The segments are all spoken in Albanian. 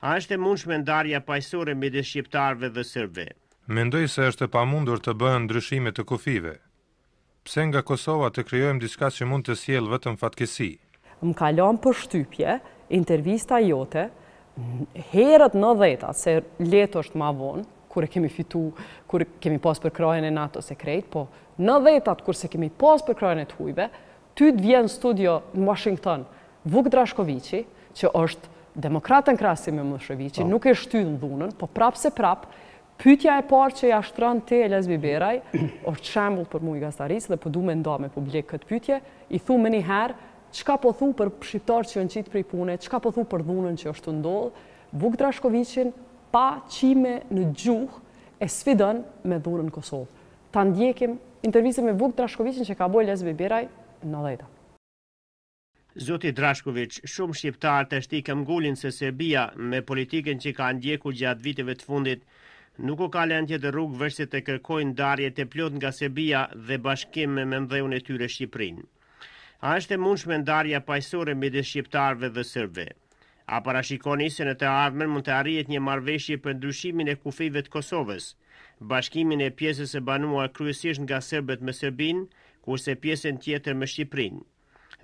A është e mundshme ndarja paqësore midis shqiptarëve dhe serbëve? Mendoj se është e pamundur të bëhen ndryshime të kufijve. Pse nga Kosova të krijojmë diçka që mund të sjellë vetëm fatkeqësi? Më ka lënë përshtypje intervista jote herët nëntëdhjetat, se lehtë është ma vonë, kur e kemi fitu, kur kemi pas përkrahjen e NATO-s e krejt, po nëntëdhjetat kur s'e kemi pas përkrahjen e të hujve, Ty të vjen në studio në Uashington Vuk Drashkoviqi, që është demokrat në krahasim me Millosheviqin, nuk e shtyn dhunën, po prapë se prapë, pyetja e parë që ia shtron ti Elez Biberaj, është shembull për mua i gazetarisë dhe po du me nda me publik këtë pyetje, i thu menjëherë, çka po thu për shqiptarët që janë qitë prej pune, çka po thu për dhunën që është tu ndodhë, Vuk Drashkoviqin pa qime në gjuhë e sfidon me dhunën në Kosovë. Ta ndjekim intervistën me Vuk Drashkoviqin që ka bo Elez Biberaj nëntëdhjeta. Zoti Drashkoviq, shumë shqiptarë tashti këmbgulin se Serbia, me politikën që ka ndjekur gjatë viteve të fundit, nuk u ka lënë tjetër rrugë veçse të kërkojnë ndarje të plotë nga Serbia dhe bashkim me mëdheun e tyre Shqipërinë. A është e mundshme ndarja paqësore midis shqiptarëve dhe serbëve? A parashikoni se në të ardhmen mund të arrihet një marrëveshje për ndryshimin e kufijve të Kosovës, bashkimin e pjesës së banuar kryesisht nga serbët me Serbinë, kurse pjesën tjetër me Shqipërinë,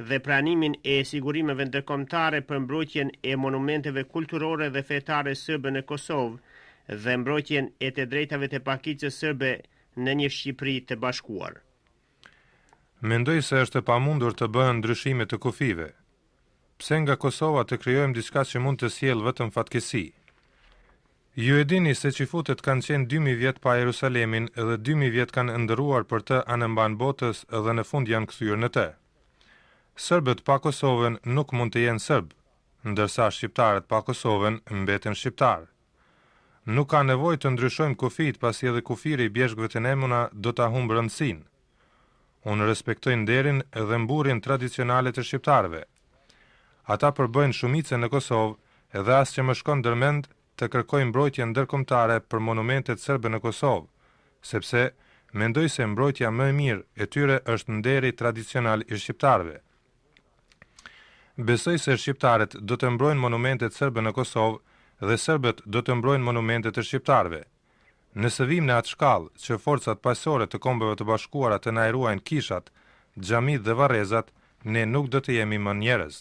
dhe pranimin e sigurimeve ndërkombëtare për mbrojtjen e monumenteve kulturore dhe fetare serbe në Kosovë dhe mbrojtjen e të drejtave të pakicës serbe në një Shqipëri të bashkuar? Mendoj se është e pamundur të bëhen ndryshime të kufijve. Pse nga Kosova të krijojmë diçka që mund të sjellë vetëm fatkeqësi? Ju e dini se çifutët kanë qenë dy mijë vjet pa Jerusalemin dhe dy mijë vjet kanë ëndërruar për të anembanë botës dhe në fund janë kthyer në të. Sërbët pa Kosovën nuk mund të jenë sërb, ndërsa shqiptarët pa Kosovën mbeten shqiptarë. Nuk ka nevojë të ndryshojmë kufijtë pasi edhe kufiri i bjeshkëve të Nemuna do ta humbë rëndësinë. Unë respektoj nderin dhe mburrjen tradicionale të shqiptarëve. Ata përbëjnë shumicën në Kosovë dhe as që më shkon ndërmend të kërkoj mbrojtje ndërkombëtare për monumentet serbe në Kosovë, sepse mendoj se mbrojtja më e mirë e tyre është nderi tradicional i shqiptarëve. Besoj se shqiptarët do të mbrojnë monumentet serbe në Kosovë dhe serbët do të mbrojnë monumentet e shqiptarëve. Nëse vijmë në atë shkallë që forcat paqësore të Kombeve të Bashkuara të na i ruajnë kishat, xhamitë dhe varrezat, ne nuk do të jemi më njerëz.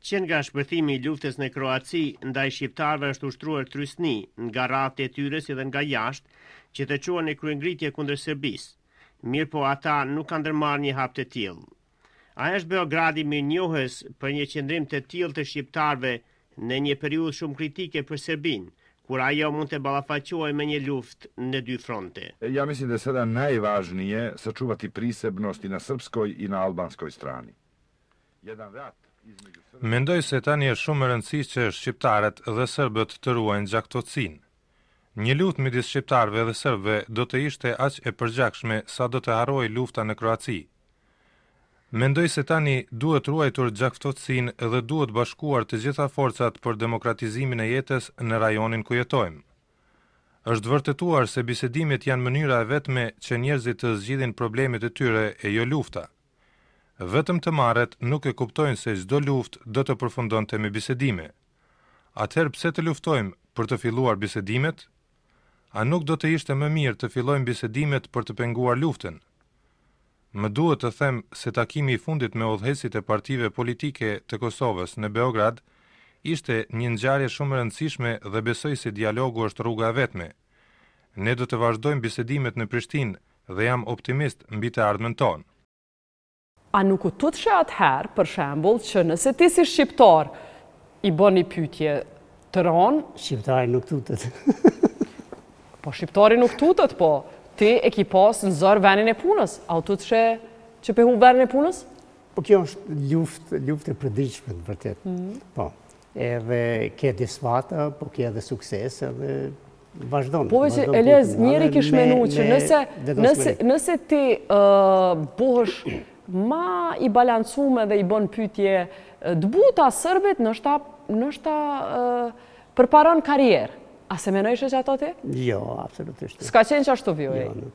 Që nga shpërthimi i luftës në Kroaci, ndaj shqiptarëve është ushtruar trysni, nga radhët e tyre si dhe nga jashtë, që të çohen në kryengritje kundër Serbisë. mirëpo ata nuk kanë ndërmarrë një hap të tillë. A është Beogradi mirënjohës për një qëndrim të tillë të shqiptarëve në një periudhë shumë kritike për Serbinë, kur ajo mund të ballafaqohej me një luftë në dy fronte? Ja mislim da je sada najvažnije sačuvati prisebnost i na srpskoj i na albanskoj strani. Mendoj se tani është shumë me rëndësi që shqiptarët dhe sërbët të ruajnë gjakftohtësinë. Një luftë midis shqiptarëve dhe sërbëve do të ishte aq e përgjakshme sa do të harrohej lufta në Kroaci. Mendoj se tani duhet ruajtur gjakftohtësinë dhe duhet bashkuar të gjitha forcat për demokratizimin e jetës në rajonin ku jetojmë. Është vërtetuar se bisedimet janë mënyra e vetme që njerëzit të zgjidhin problemet e tyre e jo lufta. Vetëm të marrët nuk e kuptojnë se çdo luftë do të përfundonte me bisedime. Atëherë pse të luftojmë për të filluar bisedimet? A nuk do të ishte më mirë të fillojmë bisedimet për të penguar luftën? Më duhet të them se takimi i fundit me udhëheqësit e partive politike të Kosovës në Beograd ishte një ngjarje shumë e rëndësishme dhe besoj se dialogu është rruga e vetme. Ne do të vazhdojmë bisedimet në Prishtinë dhe jam optimist mbi të ardhmen tonë. A nuk u tutshe atëherë, për shembull, që nëse ti si shqiptar i bon një pytje të ronë, Shqiptari nuk tutet. Po shqiptari nuk tutet, po ti e ki pas në zor venin e punës, a u tutshe që pe hup venin e punës? Po kjo është luftë, luftë e përditshme në të vërtetë. Po. Edhe ke disfata, po ke edhe sukses, edhe vazhdon. Po veç, Elez, njeri kish menu që nëse ti bohesh ma i balancum edhe i bon pytje t'buta serbit, noshta përparon n'karierë. A s'e menojshe qato ti? Jo, absolutisht. S'ka qenë qashtu, jo? Jo, nuk